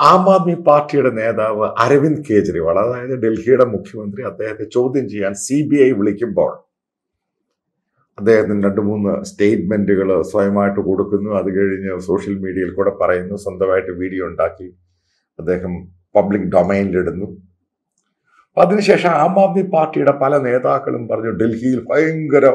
ആം ആദ്മി പാർട്ടിയുടെ നേതാവ് അരവിന്ദ് കെജ്രിവാൾ അതായത് ഡൽഹിയുടെ മുഖ്യമന്ത്രി അദ്ദേഹത്തെ ചോദ്യം ചെയ്യാൻ സി ബി ഐ വിളിക്കുമ്പോൾ അദ്ദേഹത്തിന് രണ്ട് മൂന്ന് സ്റ്റേറ്റ്മെന്റുകൾ സ്വയമായിട്ട് കൊടുക്കുന്നു. അത് കഴിഞ്ഞ് സോഷ്യൽ മീഡിയയിൽ കൂടെ പറയുന്നു. സ്വന്തമായിട്ട് വീഡിയോ ഉണ്ടാക്കി അദ്ദേഹം പബ്ലിക് ഡൊമൈനിലിടുന്നു അതിനുശേഷം ആം ആദ്മി പാർട്ടിയുടെ പല നേതാക്കളും പറഞ്ഞു ഡൽഹിയിൽ ഭയങ്കര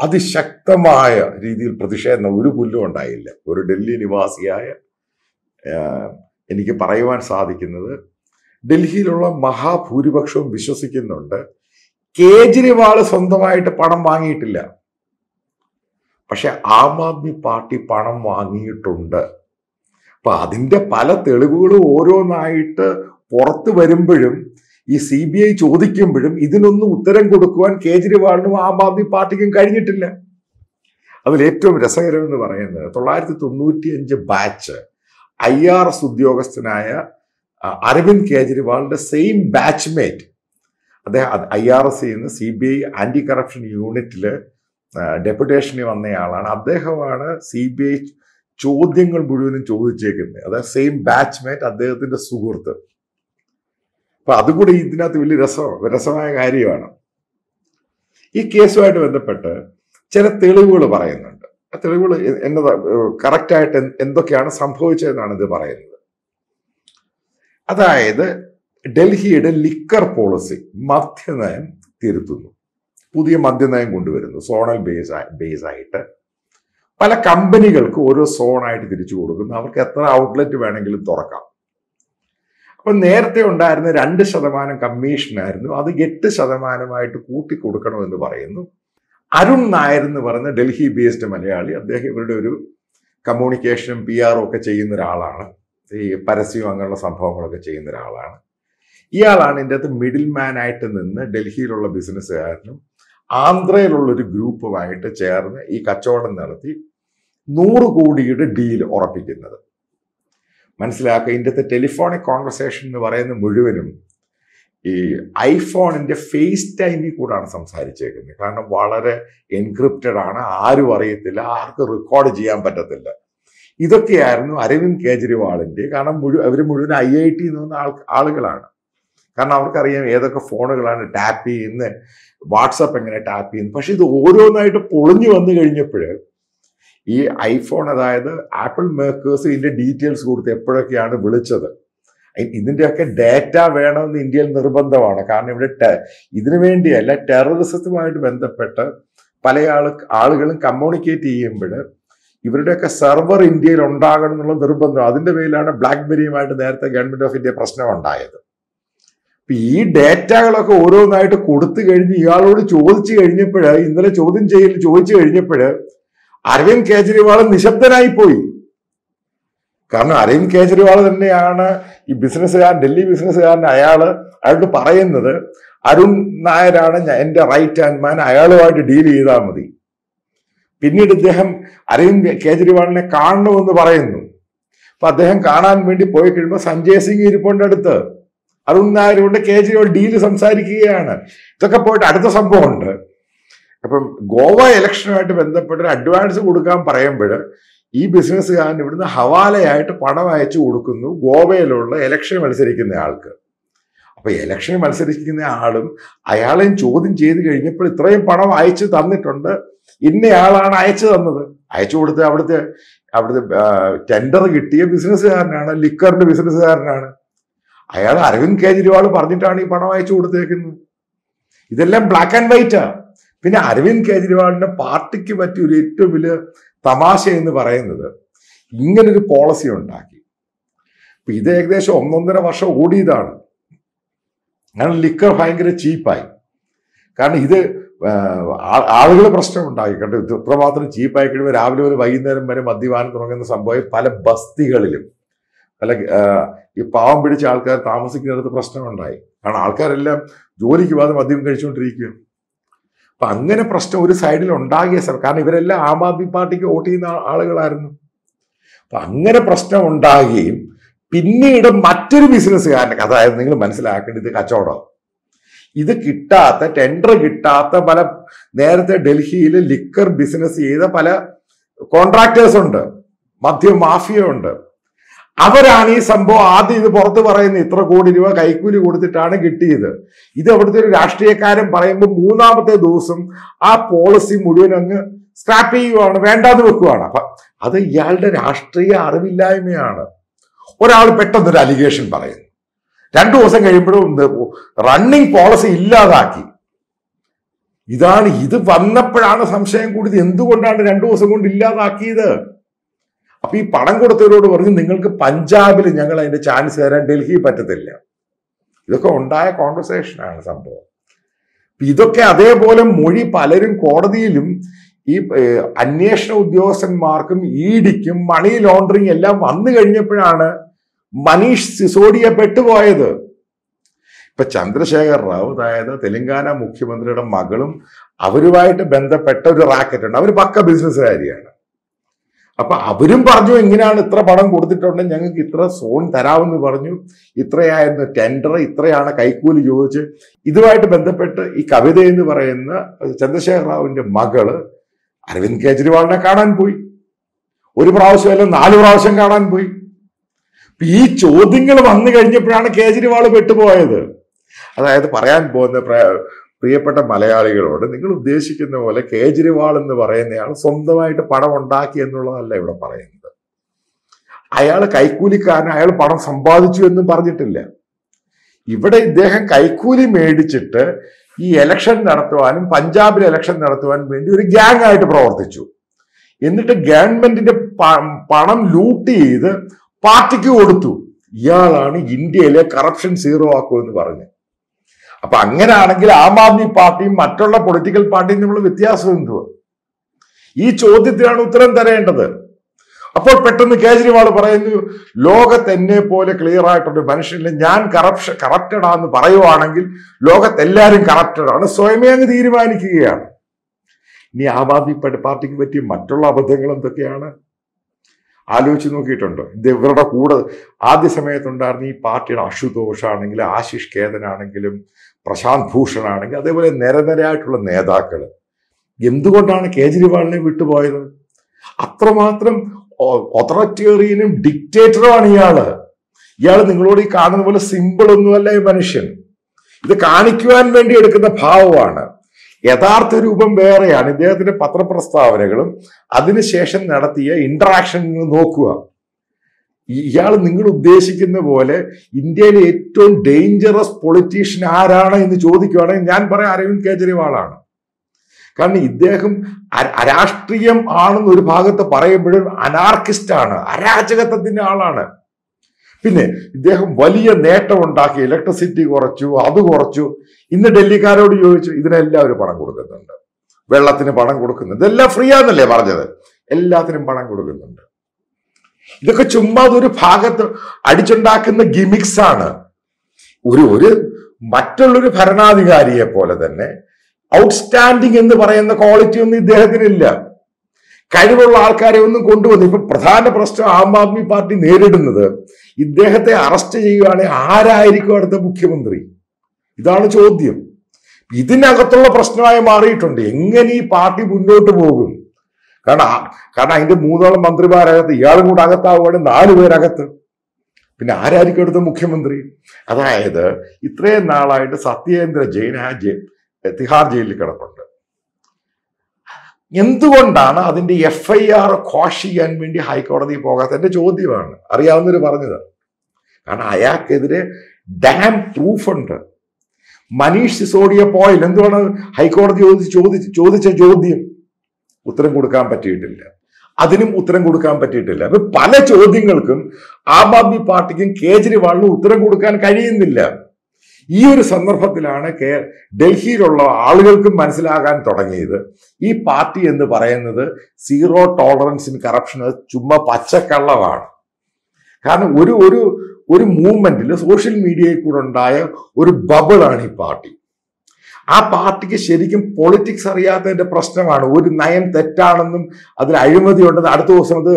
അതിശക്തമായ രീതിയിൽ പ്രതിഷേധം ഒരു പുല്ലും ഉണ്ടായില്ല. ഒരു ഡൽഹി നിവാസിയായ എനിക്ക് പറയുവാൻ സാധിക്കുന്നത് ഡൽഹിയിലുള്ള മഹാഭൂരിപക്ഷവും വിശ്വസിക്കുന്നുണ്ട്. കേജ്രിവാൾ സ്വന്തമായിട്ട് പണം വാങ്ങിയിട്ടില്ല. പക്ഷെ ആം ആദ്മി പാർട്ടി പണം വാങ്ങിയിട്ടുണ്ട്. അപ്പൊ അതിന്റെ പല തെളിവുകളും ഓരോന്നായിട്ട് പുറത്തു വരുമ്പോഴും ഈ സി ബി ഐ ചോദിക്കുമ്പോഴും ഇതിനൊന്നും ഉത്തരം കൊടുക്കുവാൻ കേജ്രിവാളിനും ആം ആദ്മി പാർട്ടിക്കും കഴിഞ്ഞിട്ടില്ല. അതിൽ ഏറ്റവും രസകരം എന്ന് പറയുന്നത് തൊള്ളായിരത്തി തൊണ്ണൂറ്റി അഞ്ച് ബാച്ച് ഐ ആർ എസ് ഉദ്യോഗസ്ഥനായ അരവിന്ദ് കേജ്രിവാളിന്റെ സെയിം ബാച്ച്മേറ്റ് അദ്ദേഹം ഐ ആർ എസ് നിന്ന് C B I anti corruption യൂണിറ്റിൽ ഡെപ്യൂട്ടേഷന് വന്നയാളാണ്. അദ്ദേഹമാണ് സി ബി ഐ ചോദ്യങ്ങൾ മുഴുവനും ചോദിച്ചേക്കുന്നത്. അതായത് സെയിം ബാച്ച്മേറ്റ് അദ്ദേഹത്തിന്റെ സുഹൃത്ത്. അപ്പൊ അതുകൂടി ഇതിനകത്ത് വലിയ രസമാണ് രസമായ കാര്യമാണ്. ഈ കേസുമായിട്ട് ബന്ധപ്പെട്ട് ചില തെളിവുകൾ പറയുന്നുണ്ട്. ആ തെളിവുകൾ എന്നതാ കറക്റ്റായിട്ട് എന്തൊക്കെയാണ് സംഭവിച്ചതെന്നാണ് ഇത് പറയുന്നത്. അതായത് ഡൽഹിയുടെ ലിക്കർ പോളിസി മദ്യനയം തിരുത്തുന്നു. പുതിയ മദ്യനയം കൊണ്ടുവരുന്നു സോണൽ ബേസ് ബേസ് ആയിട്ട്. പല കമ്പനികൾക്ക് ഓരോ സോണായിട്ട് തിരിച്ചു കൊടുക്കുന്നു. അവർക്ക് എത്ര ഔട്ട്ലെറ്റ് വേണമെങ്കിലും തുറക്കാം. അപ്പൊ നേരത്തെ ഉണ്ടായിരുന്ന രണ്ട് ശതമാനം കമ്മീഷനായിരുന്നു അത് എട്ട് ശതമാനമായിട്ട് കൂട്ടി കൊടുക്കണമെന്ന് പറയുന്നു. അരുൺ നായർ എന്ന് പറയുന്ന ഡൽഹി ബേസ്ഡ് മലയാളി അദ്ദേഹം ഇവരുടെ ഒരു കമ്മ്യൂണിക്കേഷനും പി ആറും ഒക്കെ ചെയ്യുന്ന ഒരാളാണ്. ഈ പരസ്യവും അങ്ങനെയുള്ള സംഭവങ്ങളൊക്കെ ചെയ്യുന്ന ഒരാളാണ്. ഇയാളാണ് ഇതിന്റെ അകത്ത് മിഡിൽ മാൻ ആയിട്ട് നിന്ന് ഡൽഹിയിലുള്ള ബിസിനസ്സുകാരനും ആന്ധ്രയിലുള്ള ഒരു ഗ്രൂപ്പുമായിട്ട് ചേർന്ന് ഈ കച്ചവടം നടത്തി നൂറ് കോടിയുടെ ഡീൽ ഉറപ്പിക്കുന്നത്. മനസ്സിലാക്കുക. ഇതിന്റെ ടെലിഫോണിക് കോൺവെർസേഷൻ എന്ന് പറയുന്ന മുഴുവനും ഈ ഐഫോണിന്റെ ഫേസ് ടൈമിൽ കൂടാണ് സംസാരിച്ചേക്കുന്നത്. കാരണം വളരെ എൻക്രിപ്റ്റഡ് ആണ്. ആരും അറിയത്തില്ല. ആർക്കും റെക്കോർഡ് ചെയ്യാൻ പറ്റത്തില്ല. ഇതൊക്കെയായിരുന്നു അരവിന്ദ് കേജ്രിവാളിന്റെ കാരണം മുഴുവൻ അവർ മുഴുവൻ ഐ ഐ ടി എന്ന് ആളുകളാണ്. കാരണം അവർക്കറിയാം ഏതൊക്കെ ഫോണുകളാണ് ടാപ്പ് ചെയ്യുന്നത്. വാട്സപ്പ് എങ്ങനെ ടാപ്പ് ചെയ്യുന്നത്. പക്ഷെ ഇത് ഓരോന്നായിട്ട് പൊളിഞ്ഞു വന്നു കഴിഞ്ഞപ്പോൾ ഈ ഐഫോൺ അതായത് ആപ്പിൾ മേക്കേഴ്സ് ഇതിന്റെ ഡീറ്റെയിൽസ് കൊടുത്ത് എപ്പോഴൊക്കെയാണ് വിളിച്ചത്. ഇതിന്റെയൊക്കെ ഡാറ്റ വേണമെന്ന് ഇന്ത്യയിൽ നിർബന്ധമാണ്. കാരണം ഇവിടെ ഇതിനു വേണ്ടിയല്ല ടെററിസത്തുമായിട്ട് ബന്ധപ്പെട്ട് പല ആൾ ആളുകളും കമ്മ്യൂണിക്കേറ്റ് ചെയ്യുമ്പോൾ ഇവരുടെയൊക്കെ സെർവർ ഇന്ത്യയിൽ ഉണ്ടാകണം എന്നുള്ള നിർബന്ധം. അതിന്റെ പേരിലാണ് ബ്ലാക്ക് ബെറിയുമായിട്ട് നേരത്തെ ഗവൺമെന്റ് ഓഫ് ഇന്ത്യ പ്രശ്നം ഉണ്ടായത് ഈ ഡേറ്റകളൊക്കെ ഓരോന്നായിട്ട് കൊടുത്തു കഴിഞ്ഞ് ഇയാളോട് ചോദിച്ചു കഴിഞ്ഞപ്പോൾ ഇന്നലെ ചോദ്യം ചെയ്യൽ ചോദിച്ചു കഴിഞ്ഞപ്പോൾ അരവിന്ദ് കേജ്രിവാൾ നിശബ്ദനായി പോയി കാരണം അരവിന്ദ് കേജ്രിവാൾ തന്നെയാണ് ഈ ബിസിനസ്സുകാരൻ ഡൽഹി ബിസിനസ്സുകാരൻ അയാൾ അയാളോട് പറയുന്നത് അരുൺ നായരാണ് എന്റെ റൈറ്റ് ഹാൻഡ് മാൻ അയാളുമായിട്ട് ഡീൽ ചെയ്താൽ മതി. പിന്നീട് ഇദ്ദേഹം അരവിന്ദ് കേജ്രിവാളിനെ കാണണമെന്ന് പറയുന്നു. അപ്പൊ അദ്ദേഹം കാണാൻ വേണ്ടി പോയി കഴിയുമ്പോൾ സഞ്ജയ് സിംഗ് ഇരിപ്പുണ്ട് അടുത്ത്. അരുൺ നായരോട് കേജ്രിവാൾ ഡീൽ സംസാരിക്കുകയാണ്. ഇതൊക്കെ പോയിട്ട് അടുത്ത സംഭവമുണ്ട്. അപ്പം ഗോവ ഇലക്ഷനുമായിട്ട് ബന്ധപ്പെട്ട് ഒരു അഡ്വാൻസ് കൊടുക്കാൻ പറയുമ്പോൾ ഈ ബിസിനസ്സുകാരൻ ഇവിടുന്ന് ഹവാലയായിട്ട് പണം അയച്ചു കൊടുക്കുന്നു ഗോവയിലുള്ള ഇലക്ഷൻ മത്സരിക്കുന്ന ആൾക്ക്. അപ്പൊ ഇലക്ഷൻ മത്സരിക്കുന്ന ആളും അയാളെയും ചോദ്യം ചെയ്ത് കഴിഞ്ഞപ്പോൾ ഇത്രയും പണം അയച്ചു തന്നിട്ടുണ്ട്. ഇന്നയാളാണ് അയച്ചു തന്നത്. അയച്ചു കൊടുത്ത് അവിടുത്തെ അവിടുത്തെ ടെൻഡർ കിട്ടിയ ബിസിനസ്സുകാരനാണ് ലിക്കറിന്റെ ബിസിനസ്സുകാരനാണ് അയാൾ അരവിന്ദ് കേജ്രിവാൾ പറഞ്ഞിട്ടാണ് ഈ പണം അയച്ചു കൊടുത്തേക്കുന്നത്. ഇതെല്ലാം ബ്ലാക്ക് ആൻഡ് വൈറ്റാ പിന്നെ അരവിന്ദ് കേജ്രിവാളിന്റെ പാർട്ടിക്ക് പറ്റിയ ഒരു ഏറ്റവും വലിയ തമാശ എന്ന് പറയുന്നത് ഇങ്ങനൊരു പോളിസി ഉണ്ടാക്കി. അപ്പൊ ഇത് ഏകദേശം ഒന്നൊന്നര വർഷം ഓടിയതാണ്. കാരണം ലിക്കർ ഭയങ്കര ചീപ്പായി കാരണം ഇത് ആളുകൾ പ്രശ്നം ഉണ്ടാക്കി. കണ്ടു? ഇത് ഇത്രമാത്രം ചീപ്പായി കഴിയുമ്പോൾ രാവിലെ മുതൽ വൈകുന്നേരം വരെ മദ്യപാനം തുടങ്ങുന്ന സംഭവം പല ബസ്തികളിലും. പല ഈ പാവം പിടിച്ച ആൾക്കാർ താമസിക്കുന്നിടത്ത് പ്രശ്നമുണ്ടായി. കാരണം ആൾക്കാരെല്ലാം ജോലിക്ക് പോകാതെ മദ്യം കഴിച്ചുകൊണ്ടിരിക്കുക അപ്പൊ അങ്ങനെ പ്രശ്നം ഒരു സൈഡിൽ ഉണ്ടാകിയ സർ കാരണം ഇവരെല്ലാം ആം ആദ്മി പാർട്ടിക്ക് വോട്ട് ചെയ്യുന്ന ആളുകളായിരുന്നു. അപ്പൊ അങ്ങനെ പ്രശ്നം ഉണ്ടാകുകയും പിന്നീട് മറ്റൊരു ബിസിനസ്സുകാരന്റെ കഥ അതായത് നിങ്ങൾ മനസ്സിലാക്കേണ്ടത് കച്ചവടം. ഇത് കിട്ടാത്ത ടെൻഡർ കിട്ടാത്ത പല നേരത്തെ ഡൽഹിയിൽ ലിക്കർ ബിസിനസ് ചെയ്ത പല കോൺട്രാക്ടേഴ്സ് ഉണ്ട്. മദ്യ മാഫിയ ഉണ്ട്. അവരാണ് ഈ സംഭവം ആദ്യം ഇത് പുറത്ത് പറയുന്നത് ഇത്ര കോടി രൂപ കൈക്കൂലി കൊടുത്തിട്ടാണ് കിട്ടിയത്. ഇത് അവിടുത്തെ ഒരു രാഷ്ട്രീയക്കാരൻ പറയുമ്പോൾ മൂന്നാമത്തെ ദിവസം ആ പോളിസി മുഴുവൻ അങ്ങ് സ്ക്രാപ്പ് ചെയ്യുവാണ് വേണ്ടാന്ന് വെക്കുവാണ്. അപ്പൊ അത് ഇയാളുടെ രാഷ്ട്രീയ അറിവില്ലായ്മയാണ്. ഒരാൾ പെട്ടെന്ന് ഒരു അലിഗേഷൻ പറയുന്നു. രണ്ടു ദിവസം കഴിയുമ്പോഴും റണ്ണിങ് പോളിസി ഇല്ലാതാക്കി. ഇതാണ് ഇത് വന്നപ്പോഴാണ് സംശയം കൂടിയത്. എന്തുകൊണ്ടാണ് രണ്ടു ദിവസം കൊണ്ട് ഇല്ലാതാക്കിയത്? അപ്പൊ ഈ പണം കൊടുത്തവരോട് പറഞ്ഞു നിങ്ങൾക്ക് പഞ്ചാബിൽ ഞങ്ങൾ അതിന്റെ ചാൻസ് തരാൻ ഡൽഹി പറ്റത്തില്ല. ഇതൊക്കെ ഉണ്ടായ കോൺവെർസേഷനാണ് സംഭവം. ഇതൊക്കെ അതേപോലെ മൊഴി പലരും കോടതിയിലും ഈ അന്വേഷണ ഉദ്യോഗസ്ഥന്മാർക്കും ഡിക്കും മണി ലോണ്ടറിങ് എല്ലാം വന്നു കഴിഞ്ഞപ്പോഴാണ് മനീഷ് സിസോഡിയ പെട്ടുപോയത്. ഇപ്പൊ ചന്ദ്രശേഖർ റാവു അതായത് തെലങ്കാന മുഖ്യമന്ത്രിയുടെ മകളും അവരുമായിട്ട് ബന്ധപ്പെട്ട ഒരു റാക്കറ്റ് ഉണ്ട്. അവർ പക്ക ബിസിനസ്സുകാരിയാണ് അപ്പൊ അവരും പറഞ്ഞു എങ്ങനെയാണ് ഇത്ര പണം കൊടുത്തിട്ടുണ്ട് ഞങ്ങൾക്ക് ഇത്ര സോൺ തരാമെന്ന് പറഞ്ഞു. ഇത്രയായിരുന്നു ടെൻഡർ ഇത്രയാണ് കൈക്കൂലി ചോദിച്ച്. ഇതുമായിട്ട് ബന്ധപ്പെട്ട് ഈ കവിത എന്ന് പറയുന്ന ചന്ദ്രശേഖർ റാവുവിന്റെ മകൾ അരവിന്ദ് കെജ്രിവാളിനെ കാണാൻ പോയി. ഒരു പ്രാവശ്യമല്ല നാല് പ്രാവശ്യം കാണാൻ പോയി. ഈ ചോദ്യങ്ങൾ വന്നു കഴിഞ്ഞപ്പോഴാണ് കേജ്രിവാൾ പെട്ടുപോയത്. അതായത് പറയാൻ പോകുന്ന പ്രിയപ്പെട്ട മലയാളികളോട് നിങ്ങൾ ഉദ്ദേശിക്കുന്ന പോലെ കേജ്രിവാൾ എന്ന് പറയുന്നയാൾ സ്വന്തമായിട്ട് പണം ഉണ്ടാക്കി എന്നുള്ളതല്ല ഇവിടെ പറയുന്നത്. അയാൾ കൈക്കൂലിക്കാരൻ അയാൾ പണം സമ്പാദിച്ചു എന്നും പറഞ്ഞിട്ടില്ല. ഇവിടെ ഇദ്ദേഹം കൈക്കൂലി മേടിച്ചിട്ട് ഈ എലക്ഷൻ നടത്തുവാനും പഞ്ചാബിൽ എലക്ഷൻ നടത്തുവാനും വേണ്ടി ഒരു ഗ്യാങ് ആയിട്ട് പ്രവർത്തിച്ചു. എന്നിട്ട് ഗവൺമെന്റിന്റെ പണം ലൂട്ട് ചെയ്ത് പാർട്ടിക്ക് കൊടുത്തു. ഇയാളാണ് ഇന്ത്യയിലെ കറപ്ഷൻ സീറോ ആക്കുമെന്ന് പറഞ്ഞു. അപ്പൊ അങ്ങനെയാണെങ്കിൽ ആം ആദ്മി പാർട്ടിയും മറ്റുള്ള പൊളിറ്റിക്കൽ പാർട്ടിയും നമ്മൾ വ്യത്യാസം എന്തുവാ? ഈ ചോദ്യത്തിനാണ് ഉത്തരം തരേണ്ടത്. അപ്പോൾ പെട്ടെന്ന് കേജ്രിവാൾ പറയുന്നു ലോകത്ത് എന്നെ പോലെ ക്ലിയർ ആയിട്ടൊരു മനുഷ്യനില്ല. ഞാൻ കറപ്ഷൻ കറപ്റ്റഡ് പറയുവാണെങ്കിൽ ലോകത്ത് എല്ലാവരും കറപ്റ്റഡ് ആണ്. സ്വയമേ അങ്ങ് തീരുമാനിക്കുകയാണ്. ഇനി ആം ആദ്മി പാർട്ടി- പാർട്ടിക്ക് പറ്റിയ മറ്റുള്ള അബദ്ധങ്ങൾ എന്തൊക്കെയാണ്? ആലോചിച്ച് നോക്കിയിട്ടുണ്ട്. ഇത് ഇവരുടെ കൂടെ ആദ്യ സമയത്തുണ്ടായിരുന്ന ഈ പാർട്ടിയുടെ അശുതോഷാണെങ്കിലും ആശിഷ് കേതനാണെങ്കിലും പ്രശാന്ത് ഭൂഷൺ ആണെങ്കിൽ അതേപോലെ നിരനിരയായിട്ടുള്ള നേതാക്കൾ എന്തുകൊണ്ടാണ് കേജ്രിവാളിനെ വിട്ടുപോയത്? അത്രമാത്രം ഒതോറിറ്റേറിയനും ഡിക്റ്റേറ്ററുമാണ് ഇയാൾ. ഇയാൾ നിങ്ങളോട് ഈ കാണുന്ന പോലെ സിമ്പിൾ ഒന്നുമല്ല ഈ മനുഷ്യൻ. ഇത് കാണിക്കുവാൻ വേണ്ടി എടുക്കുന്ന ഭാവമാണ്. യഥാർത്ഥ രൂപം വേറെയാണ്. ഇദ്ദേഹത്തിന്റെ പത്രപ്രസ്താവനകളും അതിനുശേഷം നടത്തിയ ഇന്ററാക്ഷൻ നോക്കുക. ഇയാൾ നിങ്ങൾ ഉദ്ദേശിക്കുന്ന പോലെ ഇന്ത്യയിലെ ഏറ്റവും ഡേഞ്ചറസ് പൊളിറ്റീഷ്യൻ ആരാണ് എന്ന് ചോദിക്കുകയാണെങ്കിൽ ഞാൻ പറയാം അരവിന്ദ് കെജ്രിവാളാണ്. കാരണം ഇദ്ദേഹം അരാഷ്ട്രീയം ആണെന്ന് ഒരു ഭാഗത്ത് പറയുമ്പോഴും ആണ് അരാജകത്വത്തിന്റെ ആളാണ്. പിന്നെ ഇദ്ദേഹം വലിയ നേട്ടമുണ്ടാക്കി ഇലക്ട്രിസിറ്റി കുറച്ചു അത് കുറച്ചു. ഇന്ന് ഡൽഹിക്കാരോട് ചോദിച്ചു ഇതിനെല്ലാം ഒരു പണം കൊടുക്കുന്നുണ്ട്. വെള്ളത്തിന് പണം കൊടുക്കുന്നുണ്ട്. ഇതെല്ലാം ഫ്രീ ആണെന്നല്ലേ പറഞ്ഞത്? എല്ലാത്തിനും പണം കൊടുക്കുന്നുണ്ട്. ഇതൊക്കെ ചുമ്മാ ഒരു ഭാഗത്ത് അടിച്ചുണ്ടാക്കുന്ന ഗിമിക്സ് ആണ്. ഒരു ഒരു മറ്റുള്ളൊരു ഭരണാധികാരിയെ പോലെ തന്നെ ഔട്ട്സ്റ്റാൻഡിങ് എന്ന് പറയുന്ന ക്വാളിറ്റി ഒന്നും ഇദ്ദേഹത്തിനില്ല കഴിവുള്ള ആൾക്കാരെ ഒന്നും കൊണ്ടുവന്നു ഇപ്പൊ പ്രധാന പ്രശ്നം ആം ആദ്മി പാർട്ടി നേരിടുന്നത് ഇദ്ദേഹത്തെ അറസ്റ്റ് ചെയ്യുകയാണെങ്കിൽ ആരായിരിക്കും അടുത്ത മുഖ്യമന്ത്രി? ഇതാണ് ചോദ്യം. ഇതിനകത്തുള്ള പ്രശ്നമായി മാറിയിട്ടുണ്ട്. എങ്ങനെ ഈ പാർട്ടി മുന്നോട്ട് പോകും? കാരണം കാരണം അതിന്റെ മൂന്നോളം മന്ത്രിമാരകത്ത് ഇയാളും കൂടെ അകത്താവുകയാണ് നാല് പേരകത്ത്. പിന്നെ ആരായിരിക്കും അടുത്ത മുഖ്യമന്ത്രി? അതായത് ഇത്രയും നാളായിട്ട് സത്യേന്ദ്ര ജയിൻ ആ ജയിൽ തിഹാർ ജയിലിൽ കിടപ്പുണ്ട്. എന്തുകൊണ്ടാണ് അതിന്റെ എഫ് ഐ ആർ ക്വാഷ് ചെയ്യാൻ വേണ്ടി ഹൈക്കോടതി പോകാത്ത എന്റെ ചോദ്യമാണ്. അറിയാവുന്നവര് പറഞ്ഞത്. കാരണം അയാൾക്കെതിരെ ഡാം പ്രൂഫ് ഉണ്ട് മനീഷ് സിസോഡിയ പോയിൽ എന്തുവാണ് ഹൈക്കോടതി ചോദിച്ച് ചോദിച്ച് ചോദിച്ച ചോദ്യം? ഉത്തരം കൊടുക്കാൻ പറ്റിയിട്ടില്ല. അതിനും ഉത്തരം കൊടുക്കാൻ പറ്റിയിട്ടില്ല. അപ്പൊ പല ചോദ്യങ്ങൾക്കും ആം ആദ്മി പാർട്ടിക്കും കേജ്രിവാളിനും ഉത്തരം കൊടുക്കാൻ കഴിയുന്നില്ല. ഈ ഒരു സന്ദർഭത്തിലാണ് കേ ഡൽഹിയിലുള്ള ആളുകൾക്കും മനസ്സിലാകാൻ തുടങ്ങിയത്. ഈ പാർട്ടി എന്ന് പറയുന്നത് സീറോ ടോളറൻസ് ഇൻ കറപ്ഷൻ ചുമ്മാ പച്ചക്കള്ളമാണ്. കാരണം ഒരു ഒരു ഒരു മൂവ്മെന്റിൽ സോഷ്യൽ മീഡിയയിൽ കൂടെ ഉണ്ടായ ഒരു ബബിളാണ് ഈ പാർട്ടി. ആ പാർട്ടിക്ക് ശരിക്കും പൊളിറ്റിക്സ് അറിയാത്തതിന്റെ പ്രശ്നമാണ്. ഒരു നയം തെറ്റാണെന്നും അതിൽ അഴിമതി ഉണ്ടെന്ന് അടുത്ത ദിവസം അത്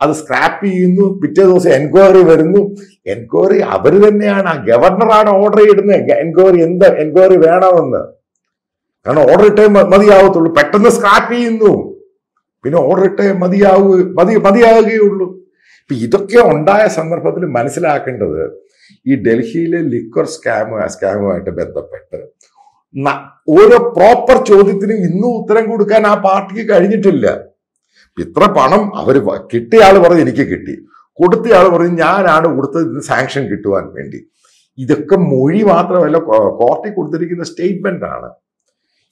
അത് സ്ക്രാപ്പ് ചെയ്യുന്നു. പിറ്റേ ദിവസം എൻക്വയറി വരുന്നു. എൻക്വയറി അവർ തന്നെയാണ്. ആ ഗവർണറാണ് ഓർഡർ ചെയ്യുന്നത് എൻക്വയറി എന്ത്? എൻക്വയറി വേണമെന്ന്. കാരണം ഓർഡർ ഇട്ടേ മതിയാവത്തുള്ളൂ. പെട്ടെന്ന് സ്ക്രാപ്പ് ചെയ്യുന്നു. പിന്നെ ഓർഡർ ഇട്ടേ മതിയാവുക മതി മതിയാവുകയുള്ളൂ. ഇപ്പൊ ഇതൊക്കെ ഉണ്ടായ സന്ദർഭത്തിൽ മനസ്സിലാക്കേണ്ടത് ഈ ഡൽഹിയിലെ ലിക്വർ സ്കാമ് സ്കാമുമായിട്ട് ബന്ധപ്പെട്ട് ഓരോ പ്രോപ്പർ ചോദ്യത്തിനും ഇന്നും ഉത്തരം കൊടുക്കാൻ ആ പാർട്ടിക്ക് കഴിഞ്ഞിട്ടില്ല. ഇത്ര പണം അവർ കിട്ടിയ ആൾ പറയും എനിക്ക് കിട്ടി. കൊടുത്ത ആൾ പറയും ഞാനാണ് കൊടുത്തത് ഇതിന് സാങ്ഷൻ കിട്ടുവാൻ വേണ്ടി. ഇതൊക്കെ മൊഴി മാത്രമല്ല കോർട്ടിൽ കൊടുത്തിരിക്കുന്ന സ്റ്റേറ്റ്മെന്റ് ആണ്.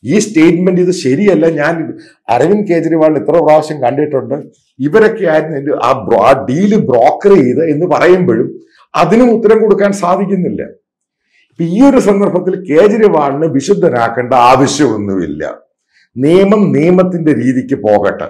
ഈ സ്റ്റേറ്റ്മെന്റ് ഇത് ശരിയല്ല. ഞാൻ അരവിന്ദ് കേജ്രിവാൾ ഇത്ര പ്രാവശ്യം കണ്ടിട്ടുണ്ട്. ഇവരൊക്കെ ആയിരുന്നു ആ ഡീൽ ബ്രോക്കർ ചെയ്ത് എന്ന് പറയുമ്പോഴും അതിനും ഉത്തരം കൊടുക്കാൻ സാധിക്കുന്നില്ല. ഈ ഒരു സന്ദർഭത്തിൽ കേജ്രിവാളിനെ വിശുദ്ധനാക്കേണ്ട ആവശ്യമൊന്നുമില്ല. നിയമം നിയമത്തിന്റെ രീതിക്ക് പോകട്ടെ.